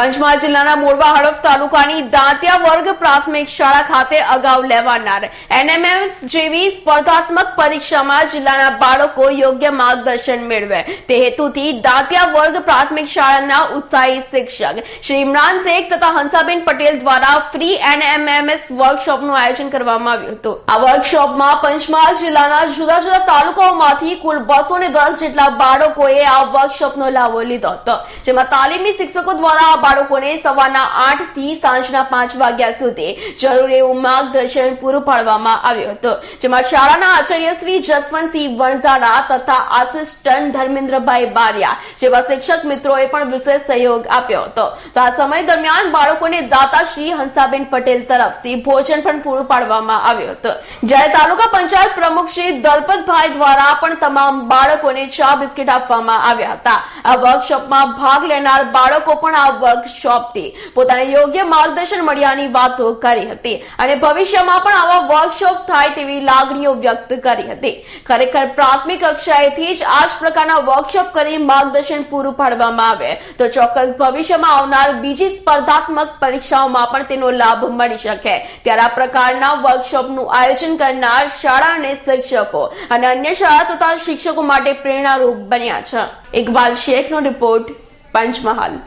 પંચમહાલ જિલ્લાના મોરવા હડફ તાલુકાની દાંતિયા વર્ગ પ્રાથમિક શાળા ખાતે અગાઉ લેવાનાર એનએમએસ જેવી સ્પર્ધાત્મક પરીક્ષામાં જિલ્લાના બાળકો યોગ્ય માર્ગદર્શન મેળવે. તે હેતુથી દાંતિયા વર્ગ પ્રાથમિક શાળાના ઉત્સાહી શિક્ષક શ્રી ઇમરાન શેખ તથા હંસાબેન પટેલ દ્વારા ફ્રી એનએમએમએસ વર્કશોપનું આયોજન કરવામાં આવ્યું હતું. આ વર્કશોપમાં પંચમહાલ જિલ્લાના જુદા જુદા તાલુકાઓમાંથી કુલ બસો દસ જેટલા બાળકોએ આ વર્કશોપનો લાભો લીધો હતો, જેમાં તાલીમી શિક્ષકો દ્વારા બાળકોને સવારના આઠથી સાંજના પાંચ વાગ્યા સુધી જરૂર એવું માર્ગદર્શન પૂરું પાડવામાં આવ્યું હતું, જેમાં શાળાના આચાર્ય શ્રી જસવંતસિંહ વણઝારા તથા આસિસ્ટન્ટ ધર્મેન્દ્રભાઈ બારિયા જેવા શિક્ષક મિત્રોએ પણ વિશેષ સહયોગ આપ્યો હતો. તો આ સમય દરમિયાન બાળકોને દાતા શ્રી હંસાબેન પટેલ તરફથી ભોજન પણ પૂરું પાડવામાં આવ્યું હતું. જ્યારે તાલુકા પંચાયત પ્રમુખ શ્રી દલપતભાઈ દ્વારા પણ તમામ બાળકોને ચા બિસ્કિટ આપવામાં આવ્યા હતા. આ વર્કશોપમાં ભાગ લેનાર બાળકો પણ આ વર્કશોપથી પોતાને યોગ્ય માર્ગદર્શન મળ્યાની વાતો કરી હતી અને ભવિષ્યમાં પણ આવા વર્કશોપ થાય તેવી લાગણીઓ વ્યક્ત કરી હતી. ખરેખર પ્રાથમિક કક્ષાએથી જ આ જ પ્રકારના વર્કશોપ કરી માર્ગદર્શન પૂરું પાડવામાં આવે. તો ચોક્કસ ભવિષ્યમાં આવનાર બીજી સ્પર્ધાત્મક પરીક્ષાઓમાં પણ તેનો લાભ મળી શકે. ત્યારે આ પ્રકારના વર્કશોપનું આયોજન કરનાર શાળા અને શિક્ષકો અને અન્ય શાળા તથા શિક્ષકો માટે પ્રેરણારૂપ બન્યા છે. ઇકબાલ શેખનો રિપોર્ટ પંચમહાલ.